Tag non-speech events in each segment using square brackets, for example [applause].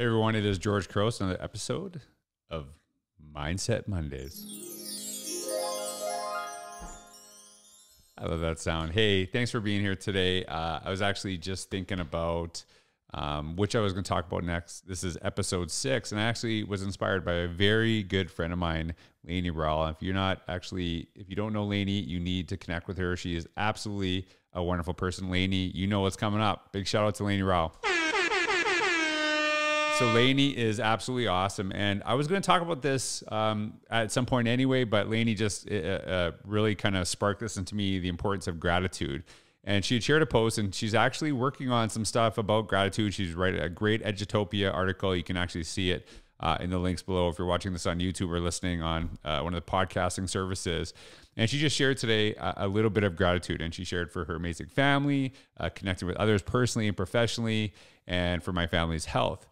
Hey everyone, it is George Couros, another episode of Mindset Mondays. I love that sound. Hey, thanks for being here today. Uh, I was actually just thinking about um, which I was going to talk about next. This is episode six, and I actually was inspired by a very good friend of mine, Lainie Rowell. If you're not actually, if you don't know Lainie, you need to connect with her. She is absolutely a wonderful person. Lainie, you know what's coming up. Big shout out to Lainie Rowell. So Lainie is absolutely awesome, and I was going to talk about this um, at some point anyway, but Lainie just uh, uh, really kind of sparked this into me the importance of gratitude. And she shared a post, and she's actually working on some stuff about gratitude. She's writing a great Edutopia article. You can actually see it uh, in the links below if you're watching this on YouTube or listening on uh, one of the podcasting services. And she just shared today a, a, little bit of gratitude, and she shared for her amazing family, uh, connecting with others personally and professionally, and for my family's health.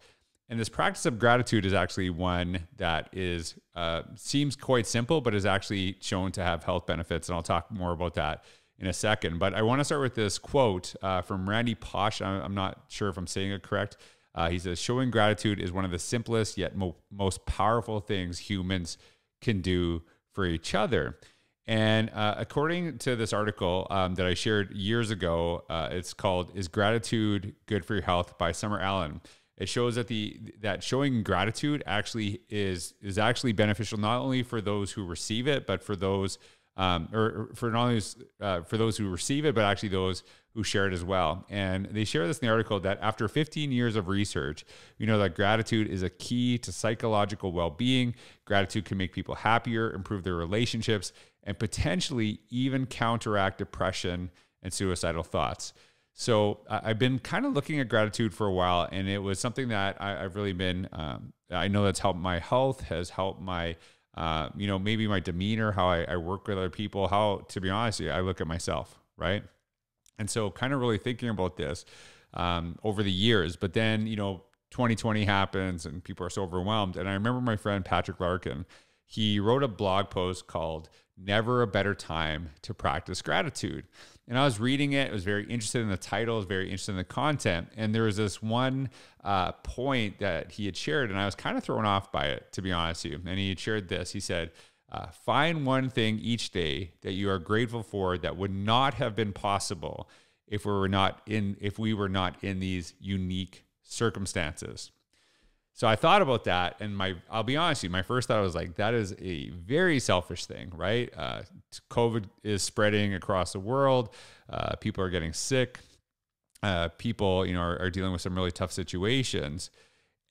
And this practice of gratitude is actually one that is uh, seems quite simple, but is actually shown to have health benefits. And I'll talk more about that in a second. But I want to start with this quote uh, from Randy Pausch. I'm not sure if I'm saying it correct. Uh, he says, "Showing gratitude is one of the simplest yet mo- most powerful things humans can do for each other." And uh, according to this article um, that I shared years ago, uh, it's called "Is Gratitude Good for Your Health?" by Summer Allen. It shows that the that showing gratitude actually is is actually beneficial not only for those who receive it, but for those um, or for not only uh, for those who receive it, but actually those who share it as well. And they share this in the article that after 15 years of research, you know that gratitude is a key to psychological well-being. Gratitude can make people happier, improve their relationships, and potentially even counteract depression and suicidal thoughts. So I've been kind of looking at gratitude for a while, and it was something that I, have really been. Um, I know that's helped my health, has helped my, uh, you know, maybe my demeanor, how I, I, work with other people, how, to be honest, I look at myself, right? And so, kind of really thinking about this um, over the years. But then, you know, 2020 happens, and people are so overwhelmed. And I remember my friend Patrick Larkin. He wrote a blog post called "Never a Better Time to Practice Gratitude." and I was reading it. I was very interested in the title. I was very interested in the content. And there was this one uh, point that he had shared, and I was kind of thrown off by it, to be honest with you. And he had shared this. He said, uh, "Find one thing each day that you are grateful for that would not have been possible if we were not in if we were not in these unique circumstances." So I thought about that, and my I'll be honest with you, my first thought was like, that is a very selfish thing, right? Uh, COVID is spreading across the world. Uh, people are getting sick. Uh, people, you know, are, are, dealing with some really tough situations,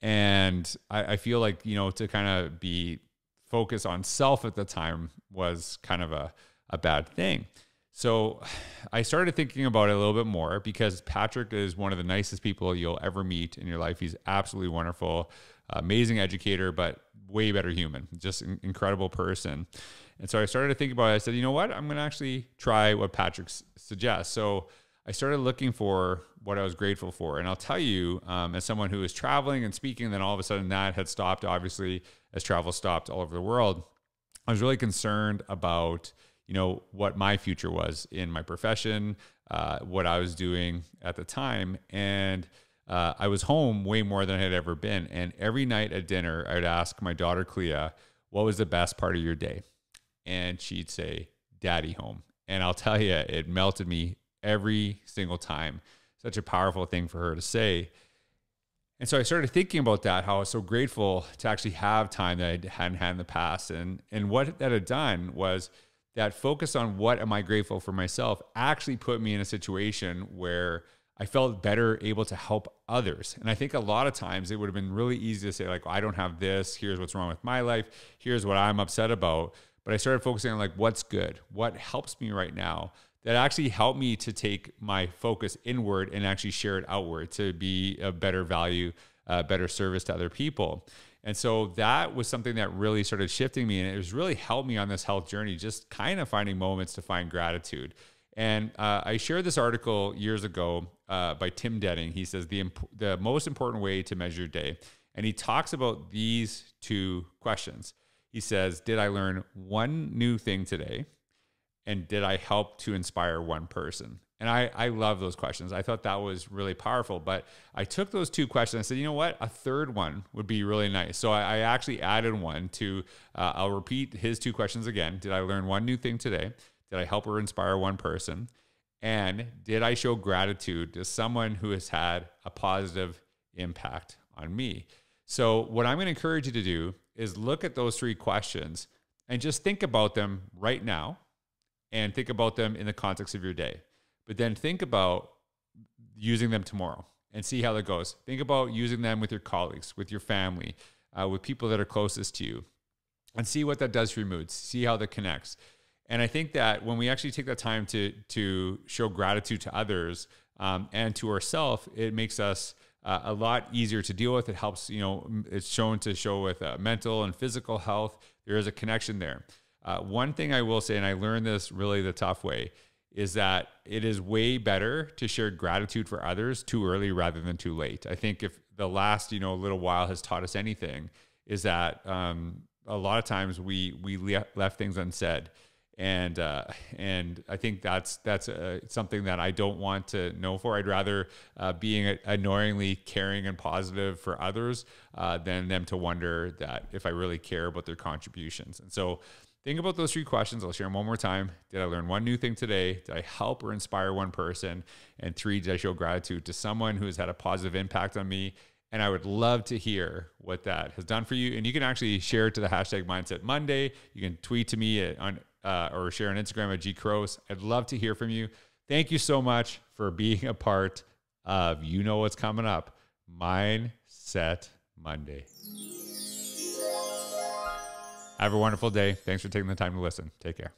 and I, I feel like you know to kind of be focused on self at the time was kind of a a bad thing. So [sighs] I started thinking about it a little bit more because Patrick is one of the nicest people you'll ever meet in your life. He's absolutely wonderful, amazing educator, but way better human, just an incredible person. And so I started to think about it. I said, you know what? I'm going to actually try what Patrick suggests. So I started looking for what I was grateful for. And I'll tell you, um, as someone who was traveling and speaking, then all of a sudden that had stopped, obviously, as travel stopped all over the world. I was really concerned about you know what my future was in my profession, uh, what I was doing at the time, and uh, I was home way more than I had ever been. And every night at dinner, I'd ask my daughter Clea, "What was the best part of your day?" And she'd say, "Daddy home." And I'll tell you, it melted me every single time. Such a powerful thing for her to say. And so I started thinking about that, how I was so grateful to actually have time that I hadn't had in the past. And and what that had done was that focus on what am I grateful for myself actually put me in a situation where I felt better able to help others. And I think a lot of times it would have been really easy to say, like, I don't have this. Here's what's wrong with my life. Here's what I'm upset about. But I started focusing on, like, what's good? What helps me right now? That actually helped me to take my focus inward and actually share it outward to be a better value, uh, better service to other people. And so that was something that really started shifting me. And it was really helped me on this health journey, just kind of finding moments to find gratitude. And uh, I shared this article years ago uh, by Tim Denning. He says the, imp- the most important way to measure your day. And he talks about these two questions. He says, Did I learn one new thing today? And did I help to inspire one person? And I, I love those questions. I thought that was really powerful. But I took those two questions. I said, you know what? A third one would be really nice. So I, I actually added one to, uh, I'll repeat his two questions again. Did I learn one new thing today? Did I help or inspire one person? And did I show gratitude to someone who has had a positive impact on me? So, what I'm going to encourage you to do is look at those three questions and just think about them right now and think about them in the context of your day. But then think about using them tomorrow and see how that goes. Think about using them with your colleagues, with your family, uh, with people that are closest to you, and see what that does for your moods. See how that connects. And I think that when we actually take that time to to show gratitude to others um, and to ourselves, it makes us uh, a lot easier to deal with. It helps, you know, it's shown to show with uh, mental and physical health. There is a connection there. Uh, one thing I will say, and I learned this really the tough way, is that it is way better to share gratitude for others too early rather than too late. I think if the last you know little while has taught us anything, is that um, a lot of times we we left things unsaid, and uh, and I think that's that's uh, something that I don't want to know for. I'd rather uh, being annoyingly caring and positive for others uh, than them to wonder that if I really care about their contributions. And so Think about those three questions. I'll share them one more time. Did I learn one new thing today? Did I help or inspire one person? And three, did I show gratitude to someone who has had a positive impact on me? And I would love to hear what that has done for you. And you can actually share it to the hashtag Mindset Monday. You can tweet to me at, on uh, or share on Instagram at gcouros. I'd love to hear from you. Thank you so much for being a part of You Know What's Coming Up, Mindset Monday. Have a wonderful day. Thanks for taking the time to listen. Take care.